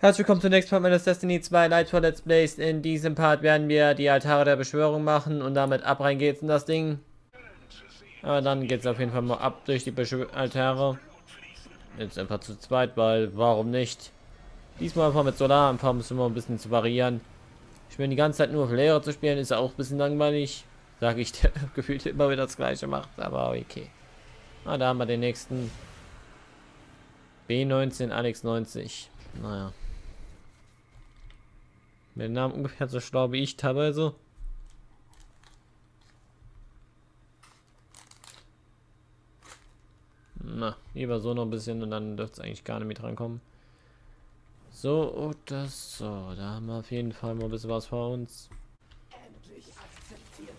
Herzlich willkommen zum nächsten Part meines Destiny 2 Nightfall Let's Plays. In diesem Part werden wir die Altare der Beschwörung machen und damit ab rein geht's in das Ding. Aber dann geht's auf jeden Fall mal ab durch die Beschw Altare. Jetzt einfach zu zweit, weil warum nicht? Diesmal einfach mit Solar, einfach müssen wir ein bisschen zu variieren. Ich bin die ganze Zeit nur auf Lehre zu spielen, ist auch ein bisschen langweilig. Sage ich, der gefühlt immer wieder das gleiche macht, aber okay. Ah, da haben wir den nächsten. B19 Alex 90. Naja. Mit dem Namen ungefähr so schlau wie ich teilweise. Na, lieber so noch ein bisschen und dann dürfte es eigentlich gar nicht mehr drankommen. So, oder so. Da haben wir auf jeden Fall mal ein bisschen was vor uns.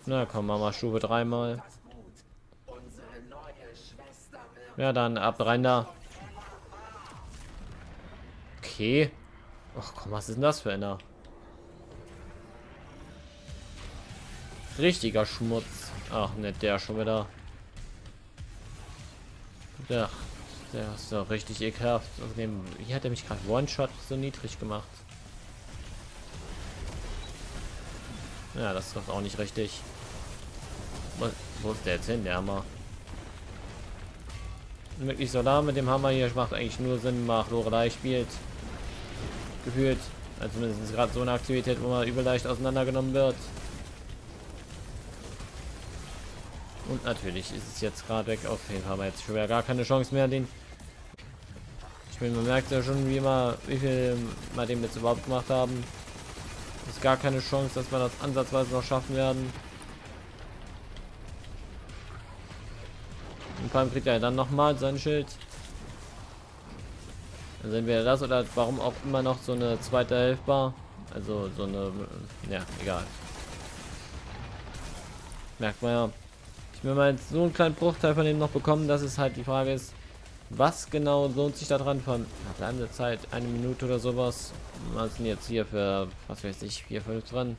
Na komm, machen wir Stufe dreimal. Ja, dann ab rein da. Okay. Ach komm, was ist denn das für einer? Richtiger Schmutz. Ach, nicht der schon wieder. Ja, der ist doch richtig ekelhaft. Außerdem, hier hat er mich gerade One-Shot so niedrig gemacht. Ja, das doch auch nicht richtig. Wo, ist der jetzt hin, der Hammer? Wirklich Solar mit dem Hammer hier macht eigentlich nur Sinn, macht Lorelei spielt. Gefühlt. Also zumindest gerade so eine Aktivität, wo man übel leicht auseinandergenommen wird. Und natürlich ist es jetzt gerade weg. Auf jeden Fall haben wir jetzt schon gar keine Chance mehr, den. Ich meine, man merkt ja schon, wie immer, wie viel wir dem jetzt überhaupt gemacht haben. Es ist gar keine Chance, dass wir das ansatzweise noch schaffen werden. Und vor allem kriegt er dann nochmal sein Schild. Dann sind wir das oder warum auch immer noch so eine zweite Helfbar. Also so eine, ja, egal. Merkt man ja. Ich will mal jetzt so einen kleinen Bruchteil von dem noch bekommen, dass es halt die Frage ist, was genau lohnt sich daran von bleibende Zeit, eine Minute oder sowas. Was sind jetzt hier für, was weiß ich, vier, fünf dran.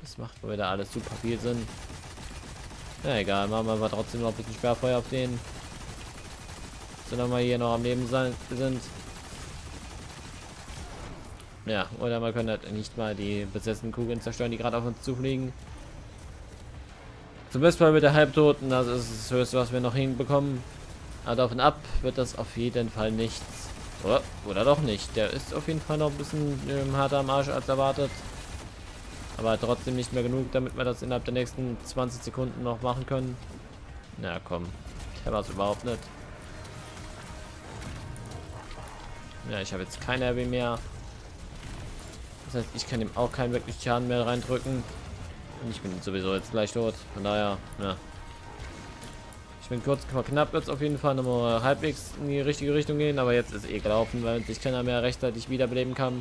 Das macht wohl wieder alles super viel Sinn. Ja, egal, machen wir aber trotzdem noch ein bisschen Sperrfeuer auf den. Solange wir hier noch am Leben sein, sind. Ja, oder man könnte halt nicht mal die besessenen Kugeln zerstören, die gerade auf uns zufliegen. Zum besten mit der Halbtoten, das ist das Höchste, was wir noch hinbekommen. Aber davon ab wird das auf jeden Fall nichts. Oder, oder doch nicht. Der ist auf jeden Fall noch ein bisschen ähm, harter am Arsch als erwartet. Aber trotzdem nicht mehr genug, damit wir das innerhalb der nächsten 20 Sekunden noch machen können. Na komm, der war es überhaupt nicht. Ja, ich habe jetzt keine RB mehr. Das heißt, ich kann ihm auch keinen wirklich Schaden mehr reindrücken. Und ich bin sowieso jetzt gleich tot. Von daher, ja. Ich bin kurz vor knapp jetzt auf jeden Fall nochmal halbwegs in die richtige Richtung gehen, aber jetzt ist eh gelaufen, weil sich keiner mehr rechtzeitig wiederbeleben kann,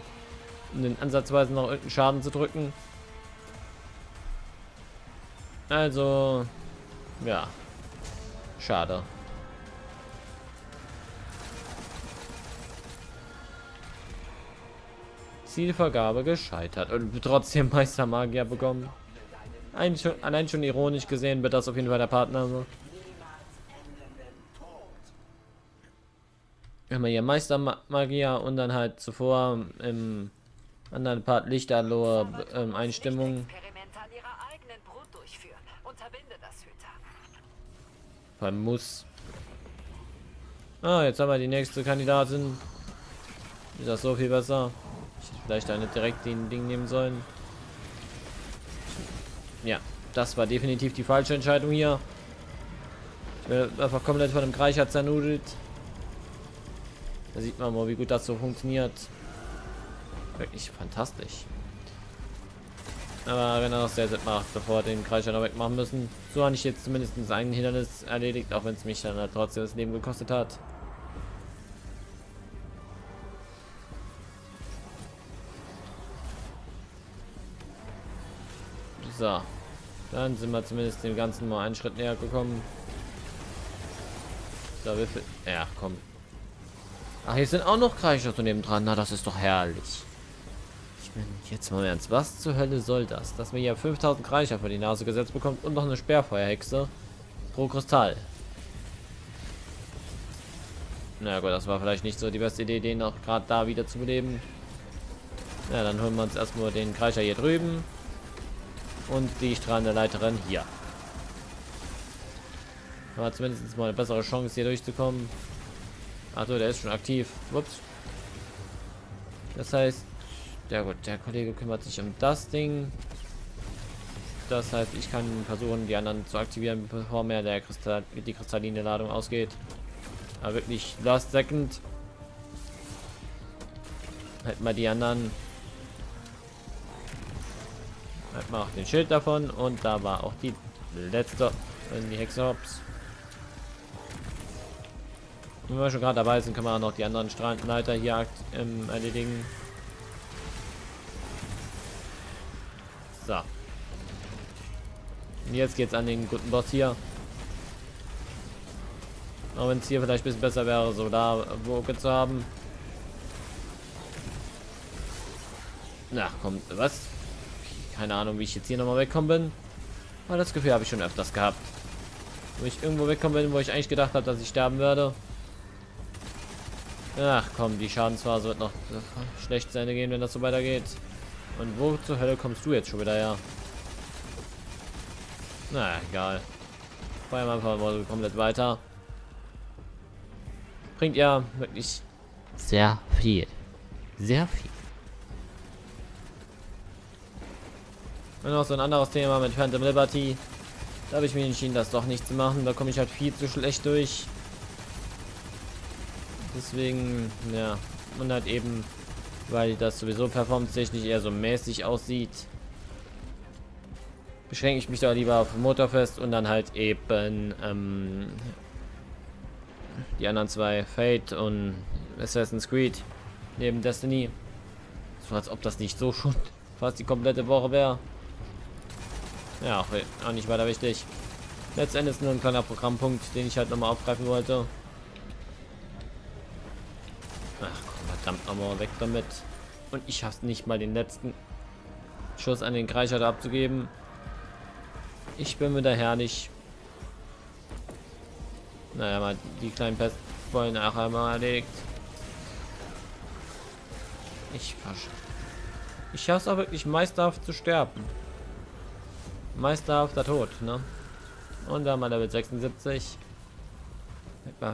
um den ansatzweise noch irgendeinen Schaden zu drücken. Also, ja. Schade. Zielvergabe gescheitert und trotzdem Meistermagier bekommen. Ein, schon, allein schon ironisch gesehen wird das auf jeden Fall der Partner. So. Wenn man hier Meistermagier und dann halt zuvor im anderen Part Lichterlohe ähm, Einstimmung. Man muss. Ah, jetzt haben wir die nächste Kandidatin. Ist das so viel besser? Ich hätte vielleicht eine direkt den Ding nehmen sollen. Ja, das war definitiv die falsche Entscheidung hier. Ich bin einfach komplett von dem Kreicher zernudelt. Da sieht man mal, wie gut das so funktioniert. Wirklich fantastisch. Aber wenn er das sehr sehr macht, bevor den Kreischer noch wegmachen müssen. So habe ich jetzt zumindest ein Hindernis erledigt, auch wenn es mich dann halt trotzdem das Leben gekostet hat. So. Dann sind wir zumindest dem Ganzen mal einen Schritt näher gekommen. So, wie viel? Ja, komm. Ach, hier sind auch noch Kreischer zu neben dran. Na, das ist doch herrlich. Ich meine, jetzt mal ernst. Was zur Hölle soll das? Dass wir hier 5000 Kreischer vor die Nase gesetzt bekommt und noch eine Sperrfeuerhexe pro Kristall. Na gut, das war vielleicht nicht so die beste Idee, den auch gerade da wieder zu beleben. Ja, dann holen wir uns erstmal den Kreischer hier drüben. Und die strahlende Leiterin hier. Haben wir zumindest mal eine bessere Chance hier durchzukommen. Achso, der ist schon aktiv. Ups. Das heißt, ja gut, der Kollege kümmert sich um das Ding. Das heißt, ich kann versuchen, die anderen zu aktivieren, bevor mehr der Kristall die kristalline Ladung ausgeht. Aber wirklich last second. Hätten wir die anderen. Hätten wir auch den Schild davon. Und da war auch die letzte. In die Hexe hops. Wenn wir schon gerade dabei sind, können wir auch noch die anderen Strahlenleiter hier ähm, erledigen. So. Und jetzt geht's an den guten Boss hier. Auch wenn es hier vielleicht ein bisschen besser wäre, so da Woke zu haben. Na, kommt was? Keine Ahnung, wie ich jetzt hier nochmal wegkommen bin. Aber das Gefühl habe ich schon öfters gehabt. Wo ich irgendwo wegkommen bin, wo ich eigentlich gedacht habe, dass ich sterben werde. Ach komm, die Schadensphase wird noch schlecht Ende gehen, wenn das so weitergeht. Und wo zur Hölle kommst du jetzt schon wieder her? Na, egal. Feuern wir einfach mal komplett weiter. Bringt ja wirklich sehr viel. Sehr viel. Und noch so ein anderes Thema mit Phantom Liberty. Da habe ich mich entschieden, das doch nicht zu machen. Da komme ich halt viel zu schlecht durch. Deswegen, ja. Und halt eben, weil das sowieso performance-technisch eher so mäßig aussieht, beschränke ich mich da lieber auf Motorfest und dann halt eben ähm, die anderen zwei, Fate und Assassin's Creed, neben Destiny. So als ob das nicht so schon fast die komplette Woche wäre. Ja, auch, nicht weiter wichtig. Letztendlich nur ein kleiner Programmpunkt, den ich halt nochmal aufgreifen wollte. Ach komm, verdammt nochmal weg damit. Und ich habe nicht mal den letzten Schuss an den Kreischer abzugeben. Ich bin mir daher nicht. Naja, mal die kleinen Pest wollen auch einmal erlegt. Ich Ich schaff's auch wirklich meisterhaft zu sterben. Meisterhafter Tod, ne? Und dann mal Level 76.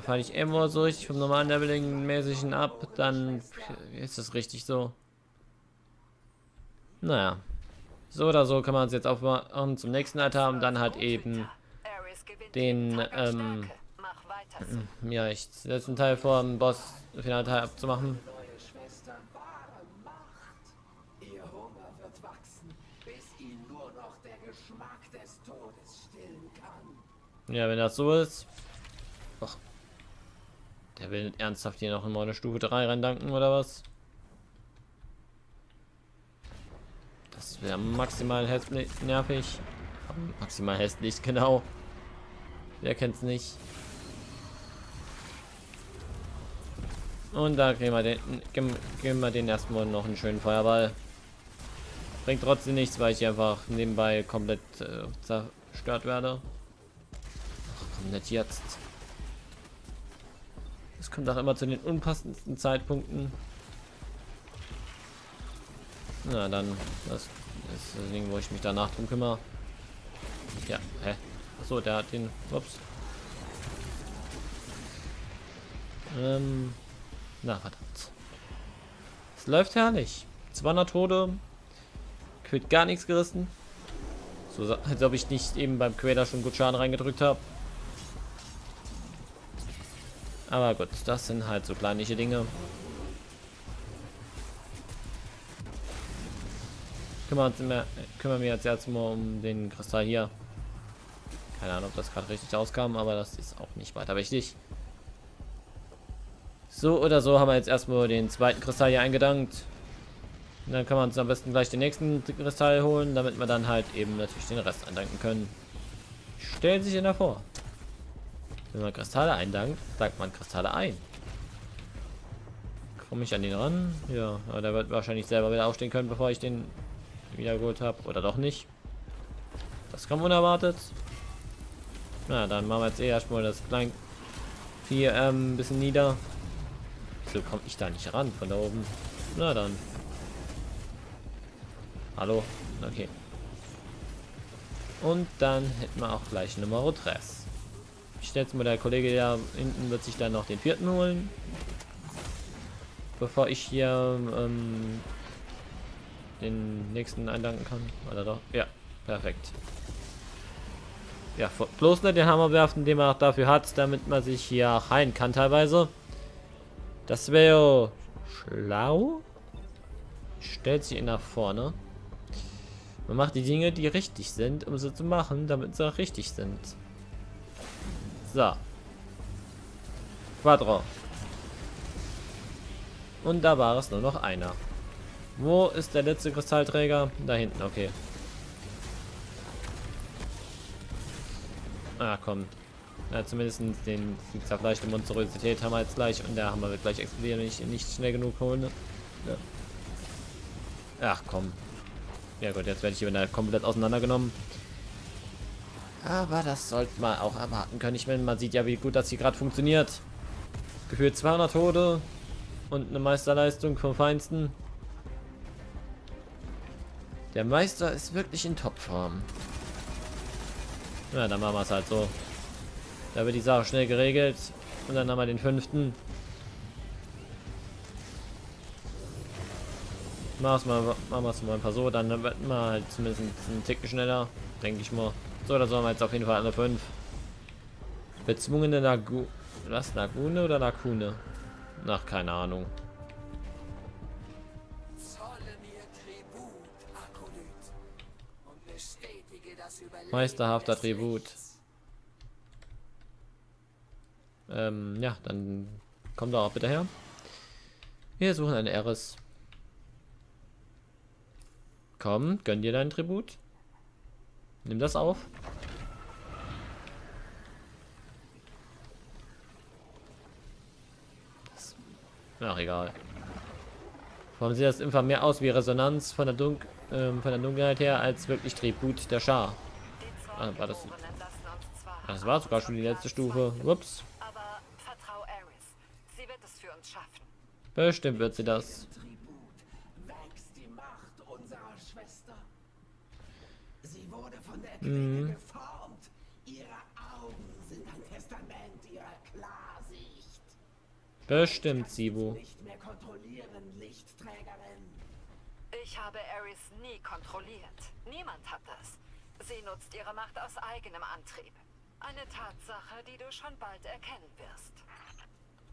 Falle ich immer so richtig vom normalen Leveling mäßigen ab, dann ist es richtig so. Naja. So oder so kann man es jetzt aufmachen zum nächsten Altar und dann halt eben den, ähm, ja, ich setze einen Teil vor, den Boss Finalteil abzumachen. Ja, wenn das so ist. Och. Der will ernsthaft hier noch in eine Stufe 3 rein danken oder was? Das wäre maximal hässlich, nervig. Maximal hässlich, genau. Wer kennt's nicht? Und da kriegen wir den, geben wir den erstmal noch einen schönen Feuerball. Bringt trotzdem nichts, weil ich einfach nebenbei komplett äh, zerstört werde. Komm nicht jetzt. Es kommt auch immer zu den unpassendsten Zeitpunkten. Na dann, das ist das Ding, wo ich mich danach drum kümmere. Ja, hä? Achso, der hat den. Ups. Ähm, na, verdammt. Es läuft herrlich. 200 Tode. Quid gar nichts gerissen. So, als ob ich nicht eben beim Quäler schon gut Schaden reingedrückt habe. Aber gut, das sind halt so kleinliche Dinge. Kümmern, wir, kümmern wir jetzt erstmal um den Kristall hier. Keine Ahnung, ob das gerade richtig auskam, aber das ist auch nicht weiter wichtig. So oder so haben wir jetzt erstmal den zweiten Kristall hier eingedankt. Und dann kann man uns am besten gleich den nächsten Kristall holen, damit wir dann halt eben natürlich den Rest eindanken können. Stellen Sie sich denn vor. Wenn man Kristalle eindankt, dankt man Kristalle ein. Komme ich an den ran? Ja, aber der wird wahrscheinlich selber wieder aufstehen können, bevor ich den wiedergeholt habe. Oder doch nicht. Das kam unerwartet. Na, dann machen wir jetzt eh erstmal das klein hier ähm, ein bisschen nieder. Wieso komme ich da nicht ran von da oben? Na dann. Hallo? Okay. Und dann hätten wir auch gleich Nummer 3. Ich stelle mal, der Kollege da hinten wird sich dann noch den vierten holen. Bevor ich hier ähm, den nächsten eindanken kann. Oder doch? Ja, perfekt. Ja, bloß nicht den Hammer werfen, den man auch dafür hat, damit man sich hier heilen kann teilweise. Das wäre schlau. Stellt sich nach vorne. Man macht die Dinge, die richtig sind, um sie zu machen, damit sie auch richtig sind. So. Quadro. Und da war es nur noch einer. Wo ist der letzte Kristallträger? Da hinten, okay. Ah, komm. Ja, zumindest den, die zerfleischte Monstrosität haben wir jetzt gleich und der Hammer wird gleich explodieren, wenn ich ihn nicht schnell genug holen. Ja. Ach komm. Ja gut, jetzt werde ich wieder komplett auseinandergenommen. Aber das sollte man auch erwarten können. Ich meine, man sieht ja, wie gut das hier gerade funktioniert. Gefühlt 200 Tode und eine Meisterleistung vom Feinsten. Der Meister ist wirklich in Topform. Ja, dann machen wir es halt so. Da wird die Sache schnell geregelt. Und dann haben wir den fünften. Machen wir es mal ein paar so, dann wird man halt zumindest einen Ticken schneller, denke ich mal. So, da sollen wir jetzt auf jeden Fall alle fünf. Bezwungene Lagu... Was? Lagune oder Lagune? Nach keine Ahnung. Meisterhafter Tribut. Ähm, ja, dann kommt doch auch bitte her. Wir suchen eine Eris. Komm, gönn dir deinen Tribut. Nimm das auf. Ach, egal. Warum sieht das einfach mehr aus wie Resonanz von der, Dunk ähm, von der Dunkelheit her als wirklich Tribut der Schar? Ah, war das, das war sogar schon die letzte Stufe. Ups. Bestimmt wird sie das. Mhm. Bestimmt, Sibu. Ich habe Ares nie kontrolliert. Niemand hat das. Sie nutzt ihre Macht aus eigenem Antrieb. Eine Tatsache, die du schon bald erkennen wirst.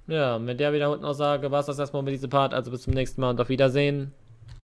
Ja, mit der wieder unten Aussage war es das erstmal mit diesem Part. Also bis zum nächsten Mal und auf Wiedersehen.